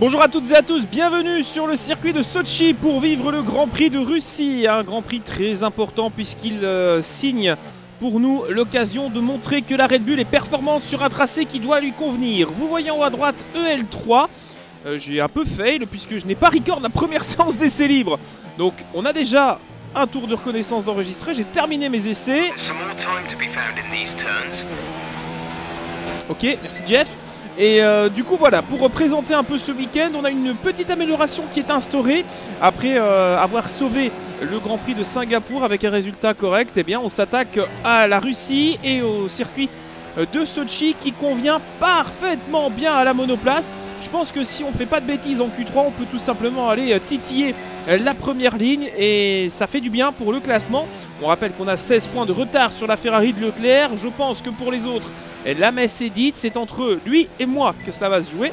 Bonjour à toutes et à tous, bienvenue sur le circuit de Sochi pour vivre le Grand Prix de Russie. Un Grand Prix très important puisqu'il euh, signe pour nous l'occasion de montrer que la Red Bull est performante sur un tracé qui doit lui convenir. Vous voyez en haut à droite EL3. Euh, J'ai un peu fail puisque je n'ai pas record la première séance d'essai libre. Donc on a déjà un tour de reconnaissance d'enregistrer. J'ai terminé mes essais. Ok, merci Jeff. Et euh, du coup voilà, pour représenter un peu ce week-end, on a une petite amélioration qui est instaurée. Après euh, avoir sauvé le Grand Prix de Singapour avec un résultat correct, eh bien on s'attaque à la Russie et au circuit euh, de Sochi qui convient parfaitement bien à la monoplace. Je pense que si on fait pas de bêtises en Q3, on peut tout simplement aller titiller la première ligne et ça fait du bien pour le classement. On rappelle qu'on a 16 points de retard sur la Ferrari de Leclerc. Je pense que pour les autres, la messe est dite. C'est entre lui et moi que cela va se jouer.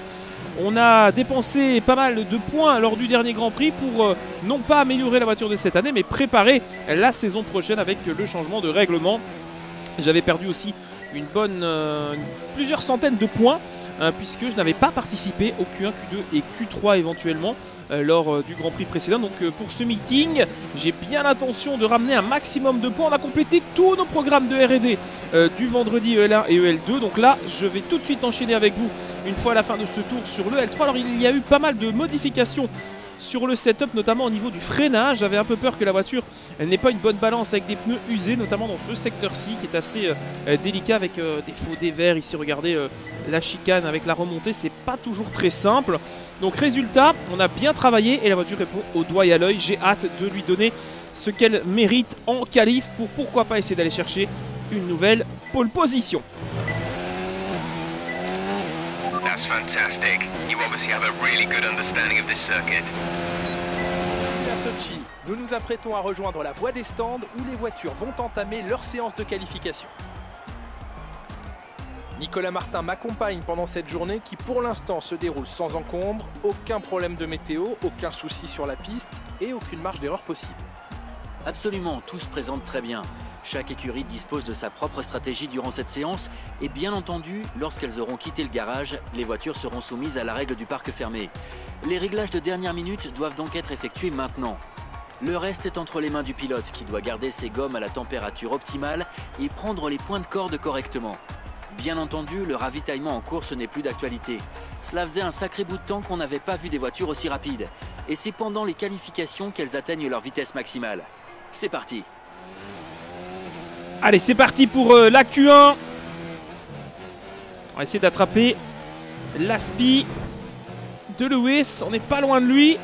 On a dépensé pas mal de points lors du dernier Grand Prix pour euh, non pas améliorer la voiture de cette année, mais préparer la saison prochaine avec le changement de règlement. J'avais perdu aussi une bonne, euh, plusieurs centaines de points hein, puisque je n'avais pas participé au Q1, Q2 et Q3 éventuellement lors euh, du Grand Prix précédent. Donc euh, pour ce meeting, j'ai bien l'intention de ramener un maximum de points. On a complété tous nos programmes de R&D euh, du vendredi EL1 et EL2. Donc là, je vais tout de suite enchaîner avec vous une fois à la fin de ce tour sur le L3. Alors il y a eu pas mal de modifications sur le setup, notamment au niveau du freinage. J'avais un peu peur que la voiture n'ait pas une bonne balance avec des pneus usés, notamment dans ce secteur-ci qui est assez euh, euh, délicat avec euh, des faux dévers. Ici, regardez la chicane avec la remontée, c'est pas toujours très simple. Donc, résultat, on a bien travaillé et la voiture répond au doigt et à l'œil. J'ai hâte de lui donner ce qu'elle mérite en qualif pour pourquoi pas essayer d'aller chercher une nouvelle pole position. That's fantastic. You obviously have a really good understanding of this circuit. Sochi, nous nous apprêtons à rejoindre la voie des stands où les voitures vont entamer leur séance de qualification. Nicolas Martin m'accompagne pendant cette journée qui pour l'instant se déroule sans encombre, aucun problème de météo, aucun souci sur la piste et aucune marge d'erreur possible. Absolument, tout se présente très bien. Chaque écurie dispose de sa propre stratégie durant cette séance et bien entendu, lorsqu'elles auront quitté le garage, les voitures seront soumises à la règle du parc fermé. Les réglages de dernière minute doivent donc être effectués maintenant. Le reste est entre les mains du pilote qui doit garder ses gommes à la température optimale et prendre les points de corde correctement. Bien entendu, le ravitaillement en course n'est plus d'actualité. Cela faisait un sacré bout de temps qu'on n'avait pas vu des voitures aussi rapides. Et c'est pendant les qualifications qu'elles atteignent leur vitesse maximale. C'est parti Allez, c'est parti pour euh, la Q1. On va essayer d'attraper l'Aspi de Lewis. On n'est pas loin de lui.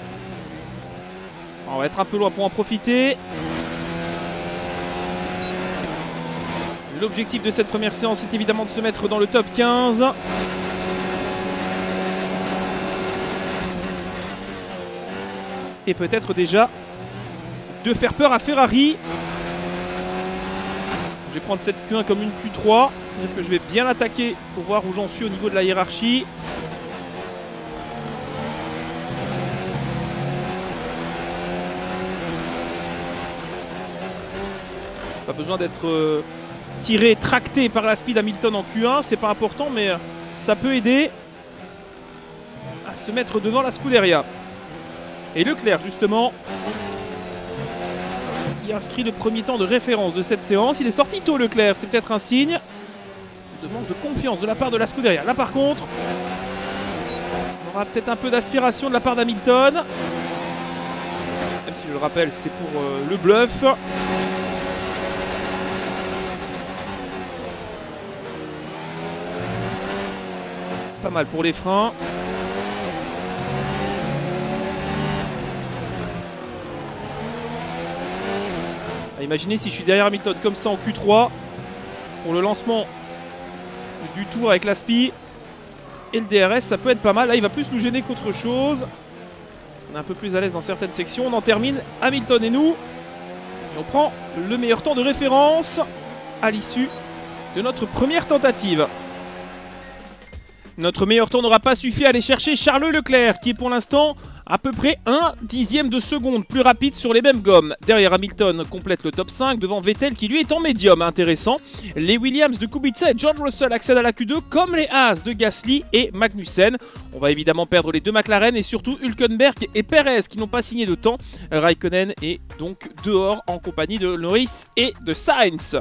On va être un peu loin pour en profiter. L'objectif de cette première séance est évidemment de se mettre dans le top 15. Et peut-être déjà de faire peur à Ferrari. Je vais prendre cette Q1 comme une Q3. C'est-à-dire que je vais bien l'attaquer pour voir où j'en suis au niveau de la hiérarchie. Pas besoin d'être euh, tiré, tracté par la speed Hamilton en Q1. C'est pas important, mais euh, ça peut aider à se mettre devant la Scuderia. Et Leclerc, justement, inscrit le premier temps de référence de cette séance. Il est sorti tôt Leclerc, c'est peut-être un signe de manque de confiance de la part de la Scuderia. Là par contre, on aura peut-être un peu d'aspiration de la part d'Hamilton. Même si je le rappelle, c'est pour euh, le bluff. Pas mal pour les freins. Imaginez si je suis derrière Hamilton comme ça en Q3 pour le lancement du tour avec l'Aspi et le DRS, ça peut être pas mal. Là, il va plus nous gêner qu'autre chose. On est un peu plus à l'aise dans certaines sections. On en termine Hamilton et nous. Et on prend le meilleur temps de référence à l'issue de notre première tentative. Notre meilleur temps n'aura pas suffi à aller chercher Charles Leclerc qui est pour l'instant à peu près un dixième de seconde plus rapide sur les mêmes gommes. Derrière Hamilton complète le top 5 devant Vettel qui lui est en médium. Intéressant. Les Williams de Kubica et George Russell accèdent à la Q2 comme les Haas de Gasly et Magnussen. On va évidemment perdre les deux McLaren et surtout Hülkenberg et Perez qui n'ont pas signé de temps. Raikkonen est donc dehors en compagnie de Norris et de Sainz.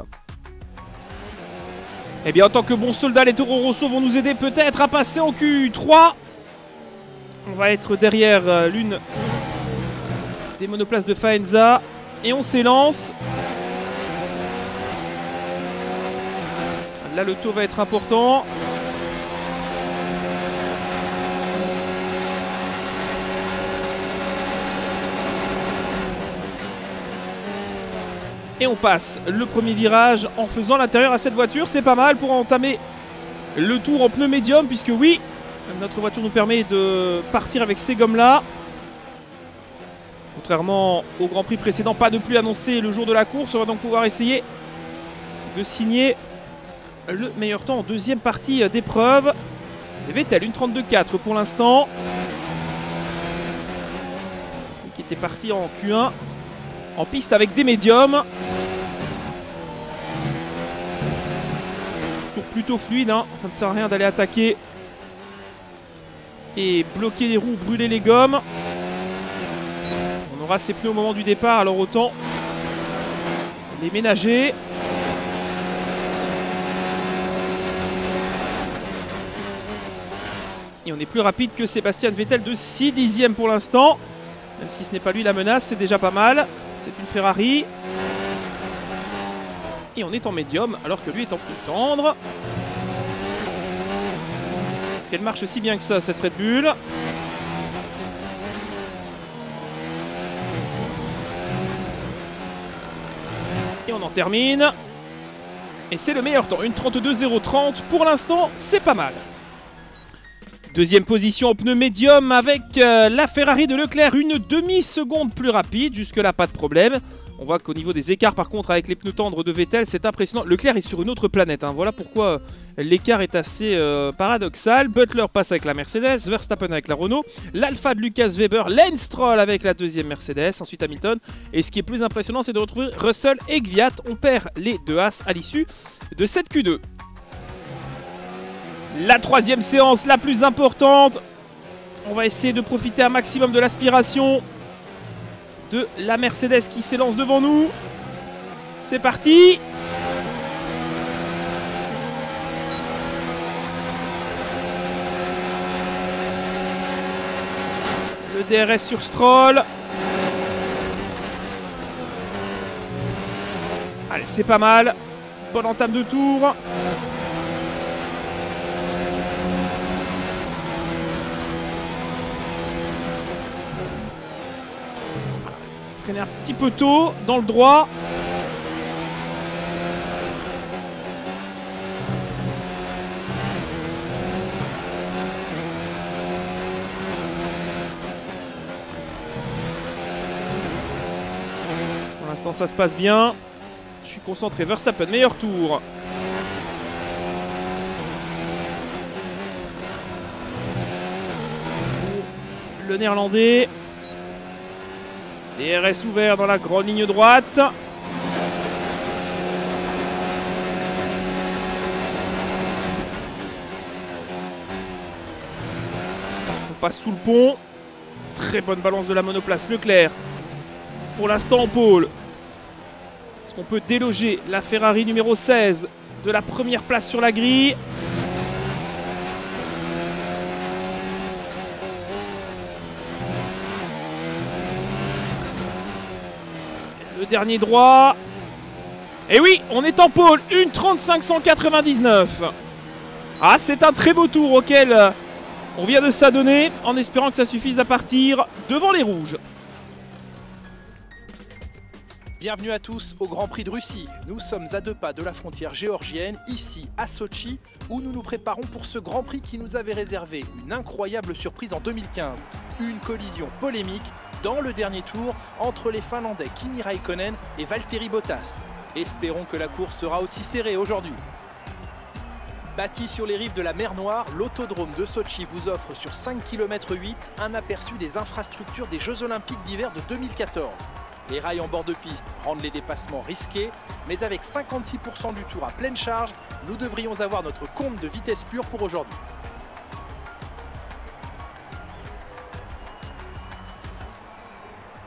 Eh bien, en tant que bon soldat, les Toro Rosso vont nous aider peut-être à passer en Q3. On va être derrière euh, l'une des monoplaces de Faenza. Et on s'élance. Là, le taux va être important. Et on passe le premier virage en faisant l'intérieur à cette voiture. C'est pas mal pour entamer le tour en pneu médium, puisque oui, notre voiture nous permet de partir avec ces gommes-là. Contrairement au Grand Prix précédent, pas de pluie annoncée le jour de la course. On va donc pouvoir essayer de signer le meilleur temps en deuxième partie d'épreuve. Vettel, une 32-4 pour l'instant. Qui était parti en Q1 en piste avec des médiums. Tour plutôt fluide, hein. ça ne sert à rien d'aller attaquer et bloquer les roues, brûler les gommes. On aura ses pneus au moment du départ, alors autant les ménager. Et on est plus rapide que Sébastien Vettel de 6 dixièmes pour l'instant. Même si ce n'est pas lui la menace, c'est déjà pas mal. C'est une Ferrari. Et on est en médium alors que lui est en plus tendre. Qu'elle marche aussi bien que ça cette Red Bull Et on en termine. Et c'est le meilleur temps, une 32-0-30. Pour l'instant, c'est pas mal. Deuxième position au pneu médium avec euh, la Ferrari de Leclerc, une demi-seconde plus rapide, jusque-là pas de problème. On voit qu'au niveau des écarts par contre avec les pneus tendres de Vettel, c'est impressionnant. Leclerc est sur une autre planète, hein. voilà pourquoi euh, l'écart est assez euh, paradoxal. Butler passe avec la Mercedes, Verstappen avec la Renault, l'Alpha de Lucas Weber, Lance Stroll avec la deuxième Mercedes, ensuite Hamilton. Et ce qui est plus impressionnant, c'est de retrouver Russell et Gviat. On perd les deux As à l'issue de cette Q2. La troisième séance, la plus importante. On va essayer de profiter un maximum de l'aspiration de la Mercedes qui s'élance devant nous. C'est parti Le DRS sur Stroll. Allez, c'est pas mal. Bonne entame de tour. Un petit peu tôt dans le droit. Pour l'instant ça se passe bien. Je suis concentré. Verstappen, meilleur tour. Le néerlandais. DRS ouvert dans la grande ligne droite. On passe sous le pont. Très bonne balance de la monoplace Leclerc. Pour l'instant en pôle. Est-ce qu'on peut déloger la Ferrari numéro 16 de la première place sur la grille? Dernier droit. Et oui, on est en pôle. Une 35 199. Ah, c'est un très beau tour auquel euh, on vient de s'adonner en espérant que ça suffise à partir devant les rouges. Bienvenue à tous au Grand Prix de Russie. Nous sommes à deux pas de la frontière géorgienne, ici à Sochi, où nous nous préparons pour ce Grand Prix qui nous avait réservé une incroyable surprise en 2015. Une collision polémique dans le dernier tour entre les Finlandais Kimi Raikkonen et Valtteri Bottas. Espérons que la course sera aussi serrée aujourd'hui. Bâti sur les rives de la mer Noire, l'autodrome de Sochi vous offre sur 5 km 8 un aperçu des infrastructures des Jeux Olympiques d'hiver de 2014. Les rails en bord de piste rendent les dépassements risqués, mais avec 56% du tour à pleine charge, nous devrions avoir notre compte de vitesse pure pour aujourd'hui.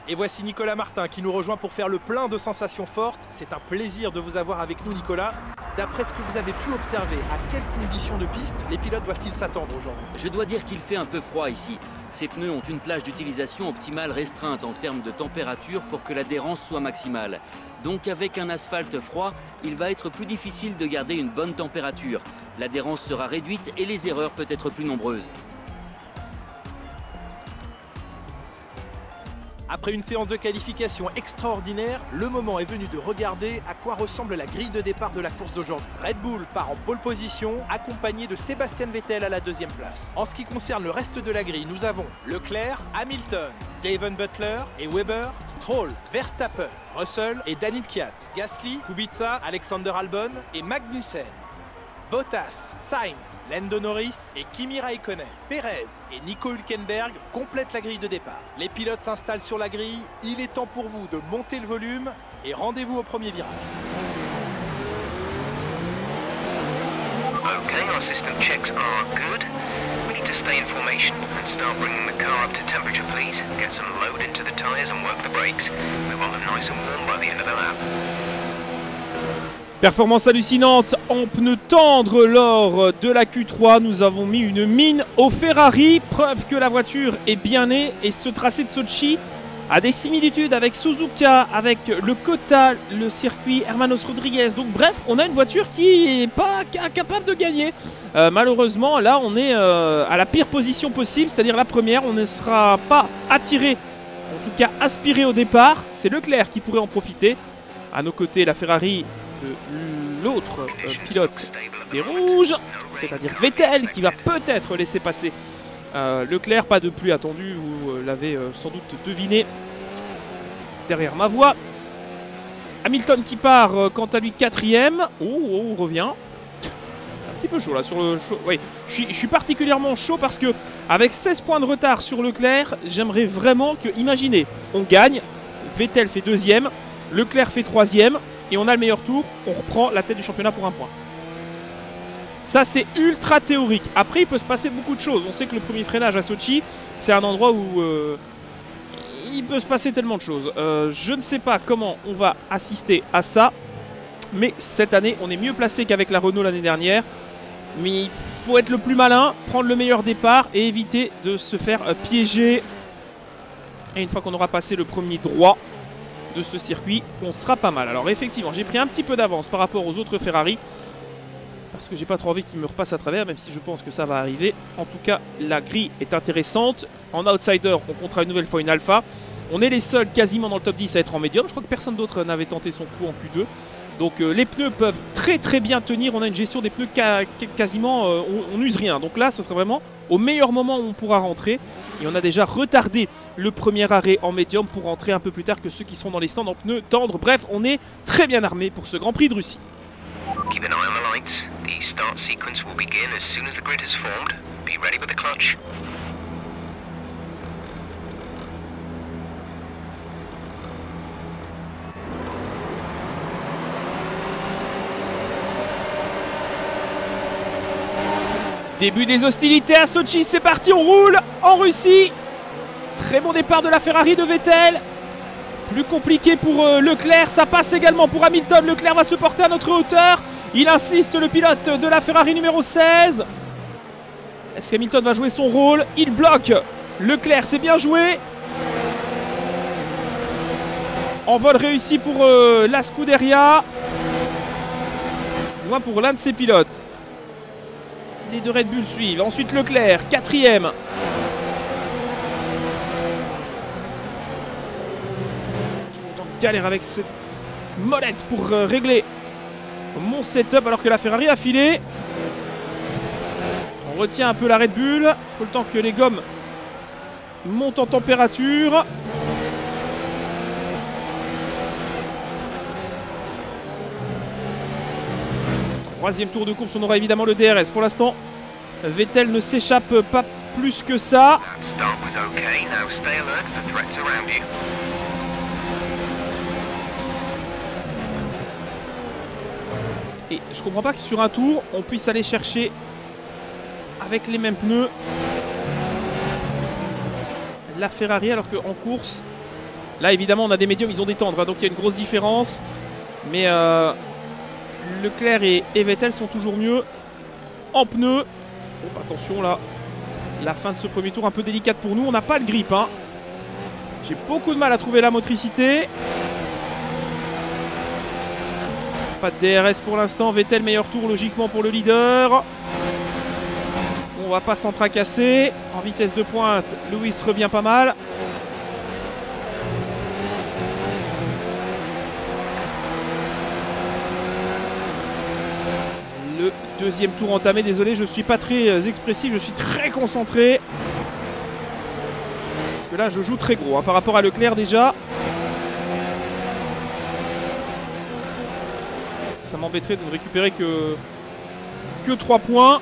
Et voici Nicolas Martin qui nous rejoint pour faire le plein de sensations fortes. C'est un plaisir de vous avoir avec nous Nicolas. D'après ce que vous avez pu observer, à quelles conditions de piste les pilotes doivent-ils s'attendre aujourd'hui? Je dois dire qu'il fait un peu froid ici. Ces pneus ont une plage d'utilisation optimale restreinte en termes de température pour que l'adhérence soit maximale. Donc avec un asphalte froid, il va être plus difficile de garder une bonne température. L'adhérence sera réduite et les erreurs peut être plus nombreuses. Après une séance de qualification extraordinaire, le moment est venu de regarder à quoi ressemble la grille de départ de la course d'aujourd'hui. Red Bull part en pole position, accompagné de Sébastien Vettel à la deuxième place. En ce qui concerne le reste de la grille, nous avons Leclerc, Hamilton, Daven Butler et Weber, Stroll, Verstappen, Russell et Daniel Kiat, Gasly, Kubica, Alexander Albon et Magnussen. Bottas, Sainz, Lando Norris et Kimi Raikkonen, Perez et Nico Hülkenberg complètent la grille de départ. Les pilotes s'installent sur la grille, il est temps pour vous de monter le volume et rendez-vous au premier virage. Okay, our system checks are good. We need to stay in formation and start bringing the car up to temperature, please. Get some load into the tyres and work the brakes. We want them nice and warm by the end of the lap. Performance hallucinante en pneus tendres lors de la Q3. Nous avons mis une mine au Ferrari. Preuve que la voiture est bien née et ce tracé de Sochi a des similitudes avec Suzuka, avec le Kota, le circuit Hermanos Rodriguez. Donc bref, on a une voiture qui n'est pas capable de gagner. Euh, malheureusement, là, on est euh, à la pire position possible, c'est-à-dire la première. On ne sera pas attiré, en tout cas aspiré au départ. C'est Leclerc qui pourrait en profiter. À nos côtés, la Ferrari l'autre euh, pilote des rouges, c'est-à-dire Vettel, qui va peut-être laisser passer euh, Leclerc. Pas de pluie attendue, vous euh, l'avez sans doute deviné derrière ma voix. Hamilton qui part quant à lui quatrième. Oh, oh, on revient. Un petit peu chaud là sur le chaud. Oui, je suis particulièrement chaud parce que avec 16 points de retard sur Leclerc, j'aimerais vraiment que, imaginez, on gagne, Vettel fait deuxième, Leclerc fait troisième, et on a le meilleur tour, on reprend la tête du championnat pour un point. Ça, c'est ultra théorique. Après, il peut se passer beaucoup de choses. On sait que le premier freinage à Sochi, c'est un endroit où euh, il peut se passer tellement de choses. Euh, je ne sais pas comment on va assister à ça, mais cette année, on est mieux placé qu'avec la Renault l'année dernière. Mais il faut être le plus malin, prendre le meilleur départ et éviter de se faire piéger. Et une fois qu'on aura passé le premier droit, de ce circuit, on sera pas mal. Alors effectivement, j'ai pris un petit peu d'avance par rapport aux autres Ferrari. Parce que j'ai pas trop envie qu'ils me repassent à travers, même si je pense que ça va arriver. En tout cas, la grille est intéressante. En outsider, on comptera une nouvelle fois une alpha. On est les seuls quasiment dans le top 10 à être en médium. Je crois que personne d'autre n'avait tenté son coup en Q2. Donc euh, les pneus peuvent très très bien tenir. On a une gestion des pneus quasiment, euh, on n'use rien. Donc là, ce sera vraiment au meilleur moment où on pourra rentrer. Et on a déjà retardé le premier arrêt en médium pour rentrer un peu plus tard que ceux qui seront dans les stands en pneus tendres. Bref, on est très bien armé pour ce Grand Prix de Russie. Keep an eye on the lights. The start sequence will begin as soon as the grid has formed. Be ready with the clutch. Début des hostilités à Sochi, c'est parti, on roule en Russie. Très bon départ de la Ferrari de Vettel. Plus compliqué pour euh, Leclerc, ça passe également pour Hamilton. Leclerc va se porter à notre hauteur. Il insiste, le pilote de la Ferrari numéro 16. Est-ce qu'Hamilton va jouer son rôle? Il bloque. Leclerc, c'est bien joué. Envol réussi pour euh, la Scuderia. Loin pour l'un de ses pilotes. Les deux Red Bull suivent. Ensuite Leclerc, quatrième. Toujours dans galère avec cette molette pour euh, régler mon setup alors que la Ferrari a filé. On retient un peu la Red Bull. Il faut le temps que les gommes montent en température. Troisième tour de course, on aura évidemment le DRS. Pour l'instant, Vettel ne s'échappe pas plus que ça. Et je comprends pas que sur un tour, on puisse aller chercher avec les mêmes pneus la Ferrari alors qu'en course, là évidemment on a des médiums, ils ont des tendres, hein, donc il y a une grosse différence. Mais euh, Leclerc et, et Vettel sont toujours mieux en pneus. Hop, attention là, la fin de ce premier tour un peu délicate pour nous, on n'a pas le grip. hein. J'ai beaucoup de mal à trouver la motricité. Pas de DRS pour l'instant. Vettel, meilleur tour logiquement pour le leader. On va pas s'en tracasser. En vitesse de pointe, Lewis revient pas mal. Le deuxième tour entamé. Désolé, je suis pas très euh, expressif. Je suis très concentré. Parce que là, je joue très gros hein, par rapport à Leclerc déjà. Ça m'embêterait de ne récupérer que, que 3 points.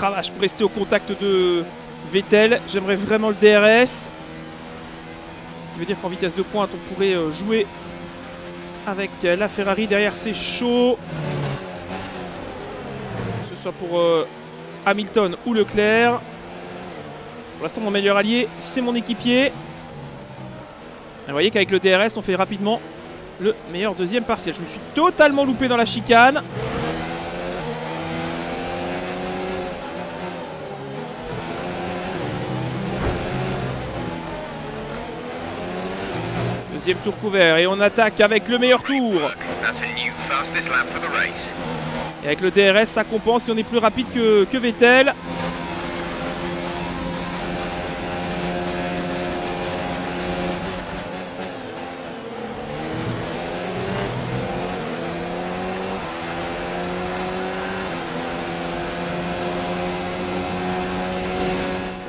Cravache pour rester au contact de Vettel. J'aimerais vraiment le DRS. Ce qui veut dire qu'en vitesse de pointe, on pourrait euh, jouer avec euh, la Ferrari. Derrière, c'est chaud. Que ce soit pour euh, Hamilton ou Leclerc. Pour l'instant, mon meilleur allié, c'est mon équipier. Et vous voyez qu'avec le DRS, on fait rapidement le meilleur deuxième partiel. Je me suis totalement loupé dans la chicane. Deuxième tour couvert et on attaque avec le meilleur tour. Et avec le DRS, ça compense et on est plus rapide que, que Vettel.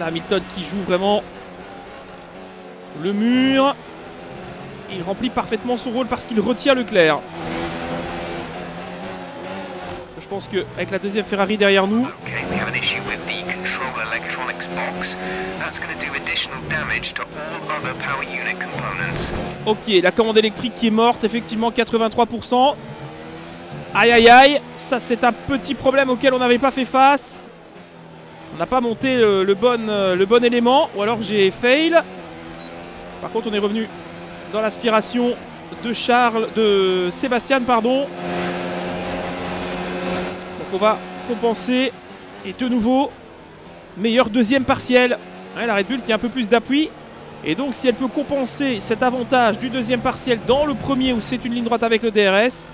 Hamilton qui joue vraiment le mur. Il remplit parfaitement son rôle parce qu'il retient Leclerc. Je pense qu'avec la deuxième Ferrari derrière nous, ok, la commande électrique qui est morte, effectivement 83%. Aïe aïe aïe, ça c'est un petit problème auquel on n'avait pas fait face. On n'a pas monté le, le bon, euh, le bon élément, ou alors j'ai fail. Par contre, on est revenu dans l'aspiration de Charles, de Sébastien, pardon. Donc on va compenser. Et de nouveau, meilleur deuxième partiel. Ouais, la Red Bull qui a un peu plus d'appui. Et donc si elle peut compenser cet avantage du deuxième partiel dans le premier où c'est une ligne droite avec le DRS,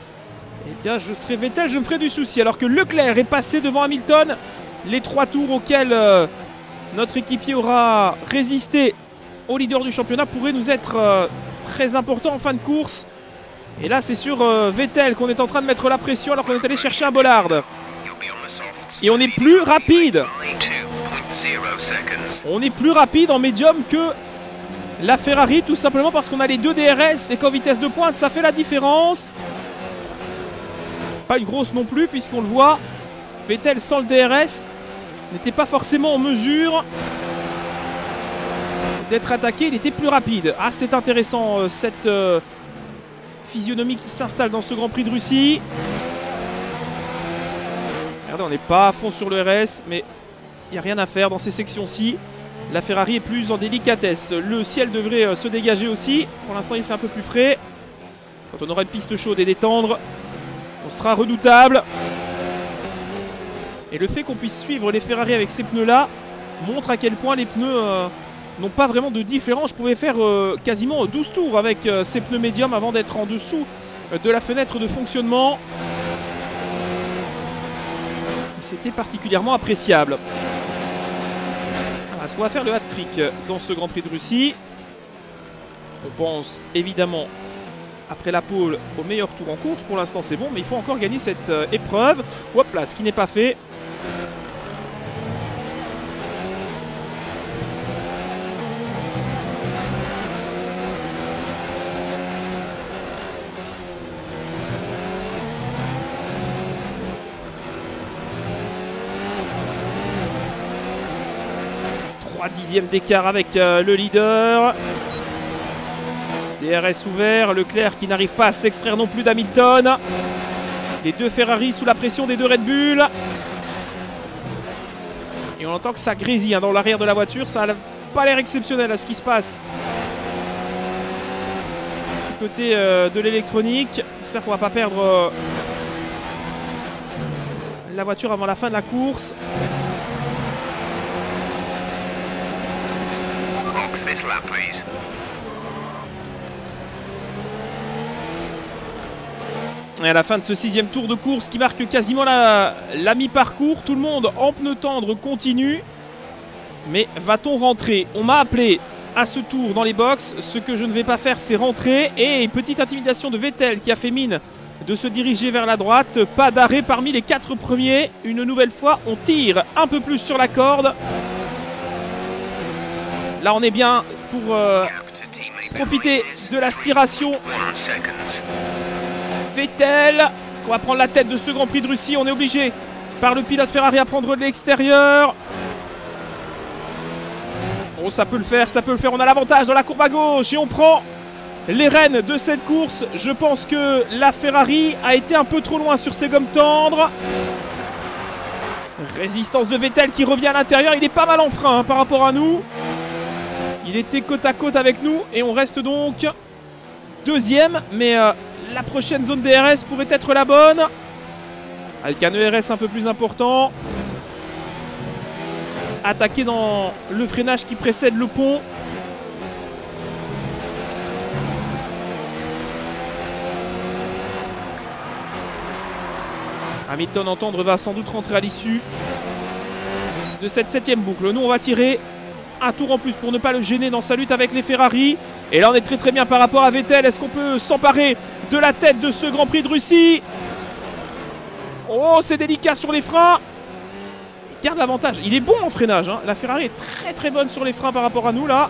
eh bien je serai Vettel, je me ferai du souci. Alors que Leclerc est passé devant Hamilton, les trois tours auxquels euh, notre équipier aura résisté au leader du championnat pourraient nous être euh, très importants en fin de course. Et là c'est sur euh, Vettel qu'on est en train de mettre la pression alors qu'on est allé chercher un Bollard. Et on est plus rapide. By 2.0 seconds. On est plus rapide en médium que la Ferrari, tout simplement parce qu'on a les deux DRS et qu'en vitesse de pointe, ça fait la différence. Pas une grosse non plus, puisqu'on le voit. Vettel sans le DRS n'était pas forcément en mesure d'être attaqué. Il était plus rapide. Ah, c'est intéressant euh, cette euh, physionomie qui s'installe dans ce Grand Prix de Russie. Regardez, on n'est pas à fond sur le RS, mais il n'y a rien à faire dans ces sections-ci. La Ferrari est plus en délicatesse. Le ciel devrait euh, se dégager aussi. Pour l'instant, il fait un peu plus frais. Quand on aura une piste chaude et détendre, on sera redoutable. Et le fait qu'on puisse suivre les Ferrari avec ces pneus-là montre à quel point les pneus n'ont pas vraiment de différence. Je pouvais faire euh, quasiment 12 tours avec euh, ces pneus médiums avant d'être en dessous euh, de la fenêtre de fonctionnement. C'était particulièrement appréciable. Est-ce qu'on va faire le hat-trick dans ce Grand Prix de Russie On pense évidemment après la pole au meilleur tour en course. Pour l'instant, c'est bon, mais il faut encore gagner cette épreuve. Hop là, ce qui n'est pas fait. Trois dixièmes d'écart avec euh, le leader. DRS ouvert, Leclerc qui n'arrive pas à s'extraire non plus d'Hamilton. Les deux Ferrari sous la pression des deux Red Bull. Et on entend que ça grésille hein, dans l'arrière de la voiture. Ça n'a pas l'air exceptionnel à ce qui se passe. Du côté euh, de l'électronique. J'espère qu'on va pas perdre euh, la voiture avant la fin de la course. Et à la fin de ce sixième tour de course qui marque quasiment la, la mi-parcours, tout le monde en pneu tendre continue. Mais va-t-on rentrer? On m'a appelé à ce tour dans les box. Ce que je ne vais pas faire, c'est rentrer. Et petite intimidation de Vettel qui a fait mine de se diriger vers la droite. Pas d'arrêt parmi les quatre premiers. Une nouvelle fois, on tire un peu plus sur la corde. Là, on est bien pour euh, profiter de l'aspiration. Vettel. Est-ce qu'on va prendre la tête de ce Grand Prix de Russie On est obligé par le pilote Ferrari à prendre de l'extérieur. Oh, ça peut le faire, ça peut le faire. On a l'avantage dans la courbe à gauche et on prend les rênes de cette course. Je pense que la Ferrari a été un peu trop loin sur ses gommes tendres. Résistance de Vettel qui revient à l'intérieur. Il est pas mal en frein hein, par rapport à nous. Était côte à côte avec nous et on reste donc deuxième. Mais euh, la prochaine zone DRS pourrait être la bonne. Avec un ERS un peu plus important. Attaqué dans le freinage qui précède le pont. Hamilton entendre va sans doute rentrer à l'issue de cette septième boucle. Nous on va tirer un tour en plus pour ne pas le gêner dans sa lutte avec les Ferrari. Et là on est très très bien par rapport à Vettel. Est-ce qu'on peut s'emparer de la tête de ce Grand Prix de Russie? Oh c'est délicat sur les freins. Il garde l'avantage. Il est bon en freinage. hein. La Ferrari est très très bonne sur les freins par rapport à nous là.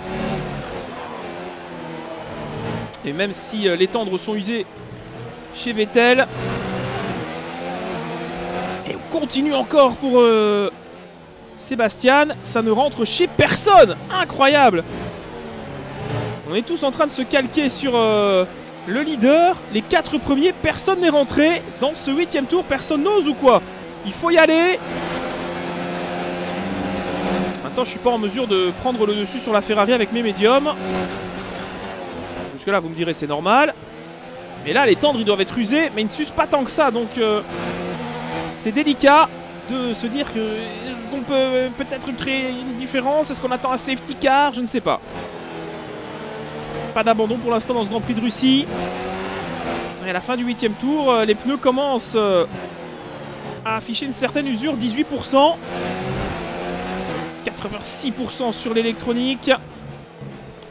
Et même si euh, les tendres sont usés chez Vettel. Et on continue encore pour euh, Sébastien. Ça ne rentre chez personne. Incroyable. On est tous en train de se calquer sur euh, le leader. Les quatre premiers, personne n'est rentré. Dans ce huitième tour, personne n'ose ou quoi? Il faut y aller. Maintenant, je suis pas en mesure de prendre le dessus sur la Ferrari avec mes médiums. Jusque là, vous me direz, c'est normal. Mais là, les tendres, ils doivent être usés, mais ils ne s'usent pas tant que ça. Donc, euh, c'est délicat de se dire que est-ce qu'on peut peut-être créer une différence? Est-ce qu'on attend un safety car? Je ne sais pas. Pas d'abandon pour l'instant dans ce Grand Prix de Russie. Et à la fin du huitième tour, euh, les pneus commencent euh, à afficher une certaine usure, 18%. 86% sur l'électronique.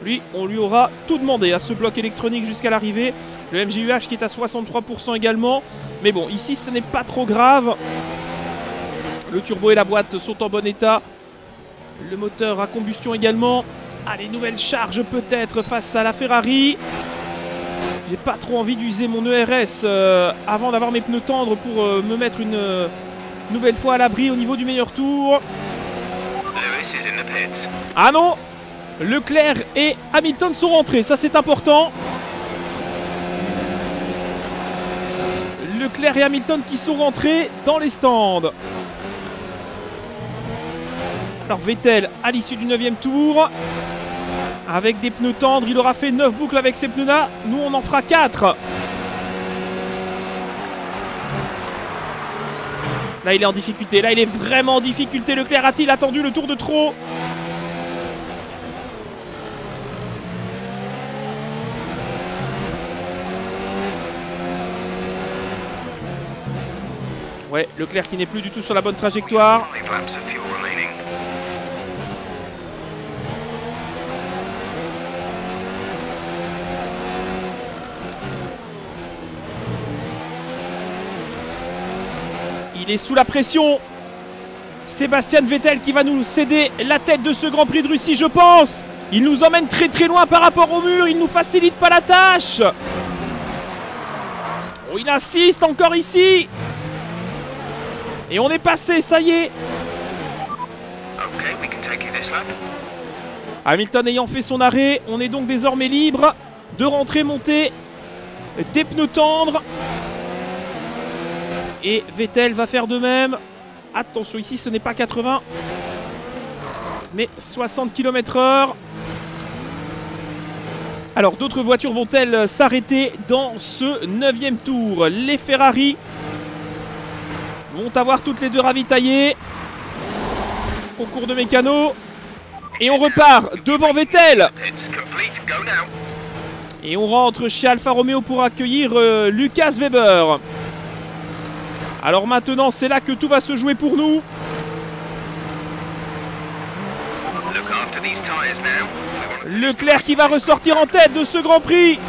Lui, on lui aura tout demandé à ce bloc électronique jusqu'à l'arrivée. Le MGUH qui est à 63% également. Mais bon, ici, ce n'est pas trop grave. Le turbo et la boîte sont en bon état. Le moteur à combustion également. Les nouvelles charges peut-être face à la Ferrari. J'ai pas trop envie d'user mon ERS euh, avant d'avoir mes pneus tendres pour euh, me mettre une euh, nouvelle fois à l'abri au niveau du meilleur tour. Lewis pits. Ah non Leclerc et Hamilton sont rentrés, ça c'est important. Leclerc et Hamilton qui sont rentrés dans les stands. Alors Vettel à l'issue du 9 tour. Avec des pneus tendres, il aura fait 9 boucles avec ces pneus-là. Nous on en fera 4. Là il est en difficulté, là il est vraiment en difficulté. Leclerc a-t-il attendu le tour de trop? Ouais, Leclerc qui n'est plus du tout sur la bonne trajectoire. Il est sous la pression. Sébastien Vettel qui va nous céder la tête de ce Grand Prix de Russie, je pense. Il nous emmène très très loin par rapport au mur. Il nous facilite pas la tâche. Oh, il insiste encore ici. Et on est passé, ça y est. Okay, we can take you this lap. Hamilton ayant fait son arrêt, on est donc désormais libre de rentrer, monter des pneus tendres. Et Vettel va faire de même. Attention, ici ce n'est pas 80, mais 60 km/h. Alors, d'autres voitures vont-elles s'arrêter dans ce neuvième tour? Les Ferrari vont avoir toutes les deux ravitaillées. Concours de mécano. Et on repart devant Vettel. Et on rentre chez Alfa Romeo pour accueillir euh, Lucas Weber. Alors maintenant, c'est là que tout va se jouer pour nous. Leclerc qui va ressortir en tête de ce Grand Prix.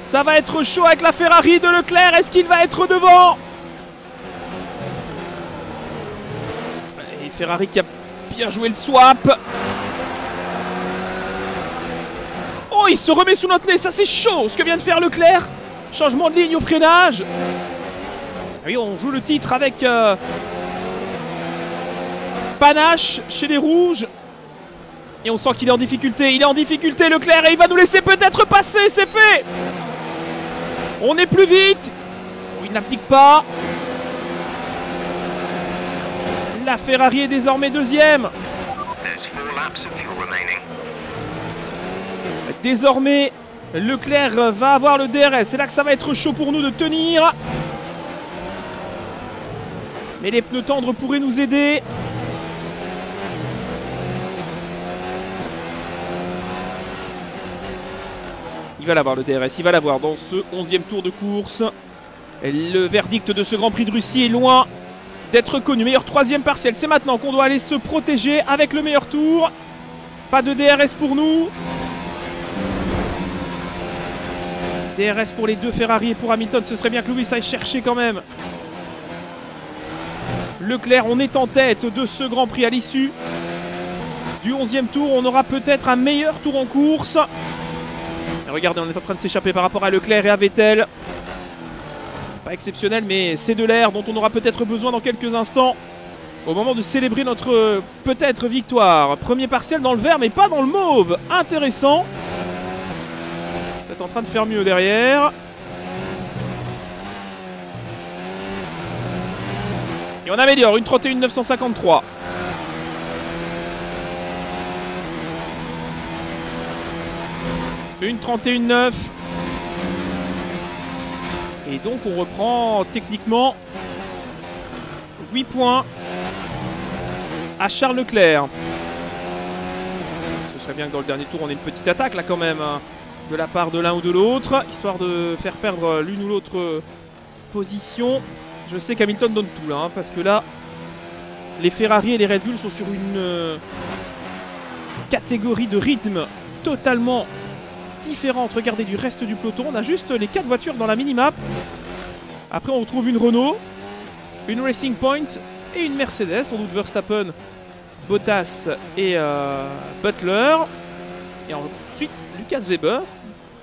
Ça va être chaud avec la Ferrari de Leclerc. Est-ce qu'il va être devant? Et Ferrari qui a bien joué le swap. Oh, il se remet sous notre nez. Ça, c'est chaud ce que vient de faire Leclerc. Changement de ligne au freinage. Oui, on joue le titre avec euh, panache chez les rouges. Et on sent qu'il est en difficulté. Il est en difficulté, Leclerc, et il va nous laisser peut-être passer. C'est fait. On est plus vite. Il n'applique pas. La Ferrari est désormais deuxième. Désormais, Leclerc va avoir le DRS. C'est là que ça va être chaud pour nous de tenir. Mais les pneus tendres pourraient nous aider. Il va l'avoir le DRS, il va l'avoir dans ce 11e tour de course. Le verdict de ce Grand Prix de Russie est loin d'être connu. Meilleur troisième partiel, c'est maintenant qu'on doit aller se protéger avec le meilleur tour. Pas de DRS pour nous. DRS pour les deux Ferrari et pour Hamilton. Ce serait bien que Louis aille chercher quand même. Leclerc, on est en tête de ce Grand Prix à l'issue du 11e tour. On aura peut-être un meilleur tour en course. Regardez, on est en train de s'échapper par rapport à Leclerc et à Vettel. Pas exceptionnel, mais c'est de l'air dont on aura peut-être besoin dans quelques instants. Au moment de célébrer notre euh, peut-être victoire. Premier partiel dans le vert, mais pas dans le mauve. Intéressant. En train de faire mieux derrière. Et on améliore, une 31 953. Une 31 9. Et donc on reprend techniquement 8 points à Charles Leclerc. Ce serait bien que dans le dernier tour on ait une petite attaque là quand même hein, de la part de l'un ou de l'autre, histoire de faire perdre l'une ou l'autre position. Je sais qu'Hamilton donne tout là, hein, parce que là, les Ferrari et les Red Bull sont sur une euh, catégorie de rythme totalement différente. Regardez du reste du peloton, on a juste les quatre voitures dans la minimap. Après on retrouve une Renault, une Racing Point et une Mercedes, sans doute Verstappen, Bottas et euh, Butler. Et ensuite Lucas Weber.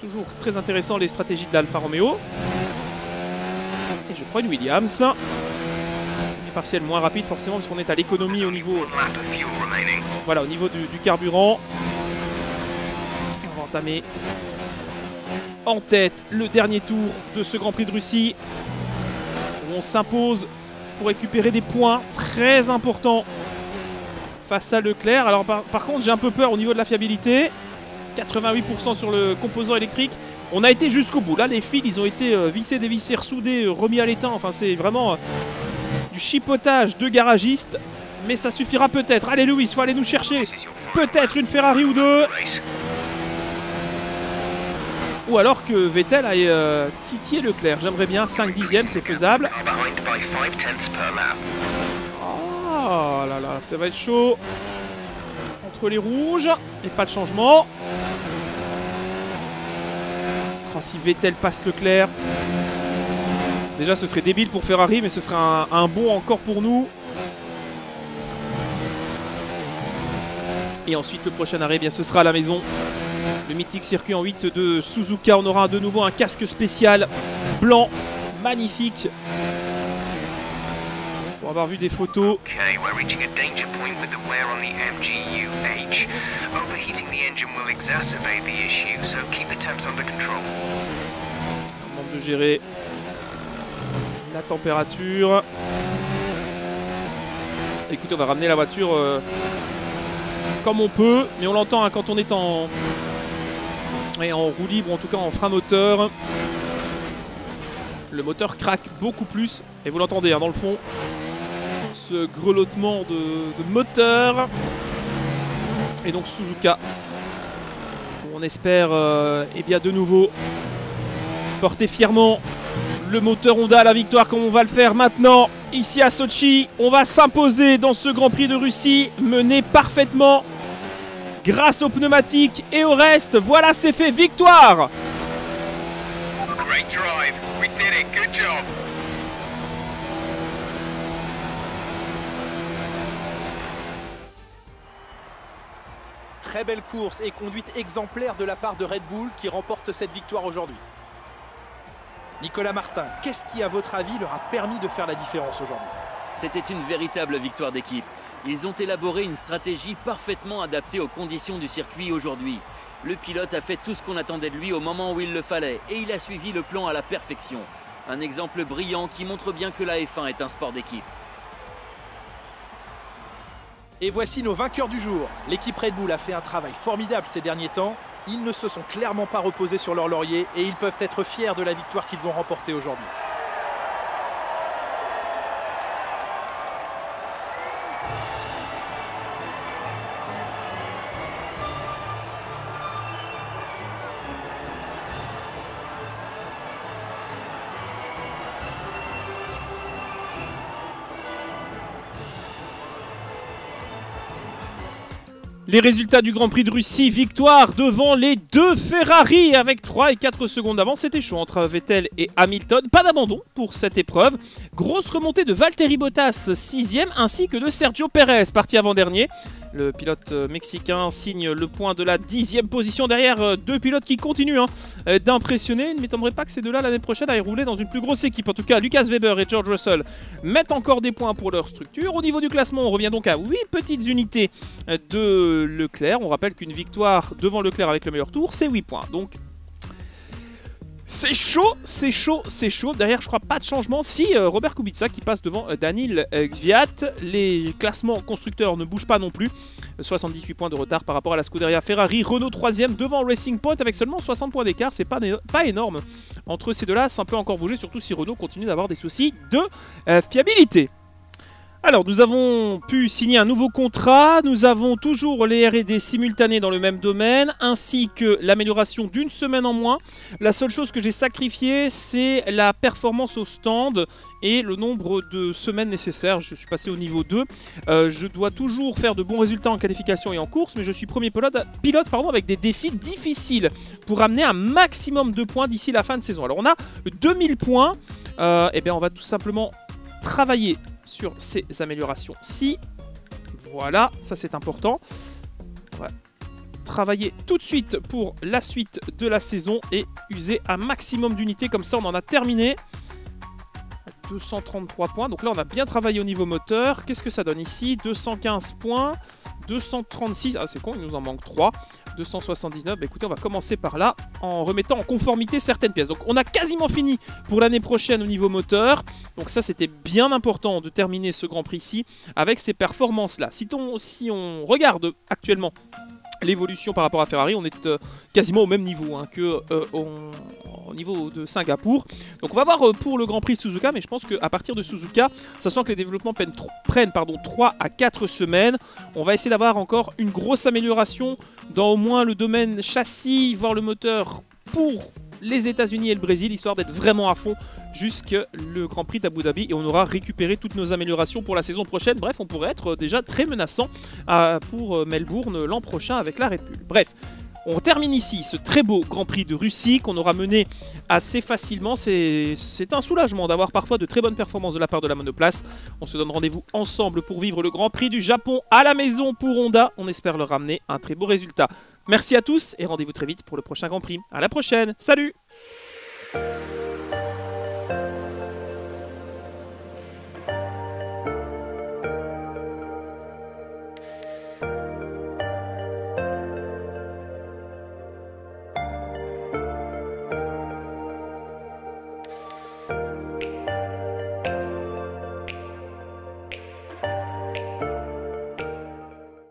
Toujours très intéressant les stratégies de l'Alfa Romeo. Et je crois une Williams. Une partielle moins rapide forcément parce qu'on est à l'économie au niveau, voilà, au niveau du, carburant. On va entamer en tête le dernier tour de ce Grand Prix de Russie. Où on s'impose pour récupérer des points très importants face à Leclerc. Alors par contre j'ai un peu peur au niveau de la fiabilité. 88% sur le composant électrique. On a été jusqu'au bout. Là les fils ils ont été euh, vissés, dévissés, ressoudés, euh, remis à l'étain. Enfin c'est vraiment euh, du chipotage de garagiste. Mais ça suffira peut-être. Allez Louis, faut aller nous chercher. Peut-être une Ferrari ou deux. Ou alors que Vettel aille euh, titiller Leclerc. J'aimerais bien 5 dixièmes, c'est faisable. Oh là là, ça va être chaud. Entre les rouges et pas de changement. Oh, si Vettel passe Leclerc. Déjà, ce serait débile pour Ferrari, mais ce serait un, bond encore pour nous. Et ensuite, le prochain arrêt, eh bien, ce sera à la maison. Le mythique circuit en 8 de Suzuka. On aura de nouveau un casque spécial blanc, magnifique. Avoir vu des photos. Okay, we're reaching a danger point with the wear on the MGU-H. Overheating the engine will exacerbate the issue, so keep the temps under control. On demande de gérer la température. Écoutez, on va ramener la voiture euh, comme on peut, mais on l'entend hein, quand on est en, et en roue libre, en tout cas en frein moteur. Le moteur craque beaucoup plus, et vous l'entendez hein, dans le fond, grelottement de, de moteur. Et donc Suzuka, on espère euh, eh bien de nouveau porter fièrement le moteur Honda à la victoire comme on va le faire maintenant ici à Sochi. On va s'imposer dans ce Grand Prix de Russie, mené parfaitement grâce aux pneumatiques et au reste. Voilà, c'est fait, victoire Great drive. We did it. Good job. Très belle course et conduite exemplaire de la part de Red Bull qui remporte cette victoire aujourd'hui. Nicolas Martin, qu'est-ce qui à votre avis leur a permis de faire la différence aujourd'hui? C'était une véritable victoire d'équipe. Ils ont élaboré une stratégie parfaitement adaptée aux conditions du circuit aujourd'hui. Le pilote a fait tout ce qu'on attendait de lui au moment où il le fallait et il a suivi le plan à la perfection. Un exemple brillant qui montre bien que la F1 est un sport d'équipe. Et voici nos vainqueurs du jour. L'équipe Red Bull a fait un travail formidable ces derniers temps. Ils ne se sont clairement pas reposés sur leur laurier et ils peuvent être fiers de la victoire qu'ils ont remportée aujourd'hui. Les résultats du Grand Prix de Russie, victoire devant les deux Ferrari avec 3 et 4 secondes d'avance. C'était chaud entre Vettel et Hamilton. Pas d'abandon pour cette épreuve. Grosse remontée de Valtteri Bottas, 6ème, ainsi que de Sergio Perez, parti avant-dernier. Le pilote euh, mexicain signe le point de la dixième position derrière euh, deux pilotes qui continuent hein, euh, d'impressionner. Ne m'étonnerait pas que ces deux-là l'année prochaine aillent rouler dans une plus grosse équipe. En tout cas, Lucas Weber et George Russell mettent encore des points pour leur structure. Au niveau du classement, on revient donc à 8 petites unités euh, Leclerc. On rappelle qu'une victoire devant Leclerc avec le meilleur tour, c'est 8 points. Donc c'est chaud, c'est chaud, c'est chaud. Derrière, je crois pas de changement. Si euh, Robert Kubica qui passe devant euh, Daniel euh, Gviat, les classements constructeurs ne bougent pas non plus. 78 points de retard par rapport à la Scuderia Ferrari. Renault 3ème devant Racing Point avec seulement 60 points d'écart. C'est pas, pas énorme entre ces deux-là. Ça peut encore bouger, surtout si Renault continue d'avoir des soucis de euh, fiabilité. Alors, nous avons pu signer un nouveau contrat, nous avons toujours les R&D simultanés dans le même domaine, ainsi que l'amélioration d'une semaine en moins. La seule chose que j'ai sacrifiée, c'est la performance au stand et le nombre de semaines nécessaires. Je suis passé au niveau 2. Euh, je dois toujours faire de bons résultats en qualification et en course, mais je suis premier pilote, pilote pardon, avec des défis difficiles pour amener un maximum de points d'ici la fin de saison. Alors, on a 2000 points. Euh, et bien, on va tout simplement travailler sur ces améliorations-ci. Voilà, ça c'est important. Travailler tout de suite pour la suite de la saison et user un maximum d'unités. Comme ça, on en a terminé. 233 points. Donc là, on a bien travaillé au niveau moteur. Qu'est-ce que ça donne ici? 215 points. 236. Ah, c'est con, il nous en manque 3. 279. Bah, écoutez, on va commencer par là en remettant en conformité certaines pièces. Donc, on a quasiment fini pour l'année prochaine au niveau moteur. Donc, ça, c'était bien important de terminer ce Grand Prix-ci avec ces performances-là. Si, si on regarde actuellement l'évolution par rapport à Ferrari, on est euh, quasiment au même niveau hein, que euh, au, au niveau de Singapour. Donc on va voir euh, pour le Grand Prix de Suzuka, mais je pense qu'à partir de Suzuka, sachant que les développements prennent pardon, 3 à 4 semaines, on va essayer d'avoir encore une grosse amélioration dans au moins le domaine châssis, voire le moteur pour les États-Unis et le Brésil, histoire d'être vraiment à fond jusque le Grand Prix d'Abu Dhabi et on aura récupéré toutes nos améliorations pour la saison prochaine. Bref, on pourrait être déjà très menaçant euh, pour euh, Melbourne l'an prochain avec la Red. Bref, On termine ici ce très beau Grand Prix de Russie qu'on aura mené assez facilement. C'est c'est un soulagement d'avoir parfois de très bonnes performances de la part de la monoplace. On se donne rendez-vous ensemble pour vivre le Grand Prix du Japon à la maison pour Honda. On espère leur ramener un très beau résultat. Merci à tous et rendez-vous très vite pour le prochain Grand Prix. À la prochaine. Salut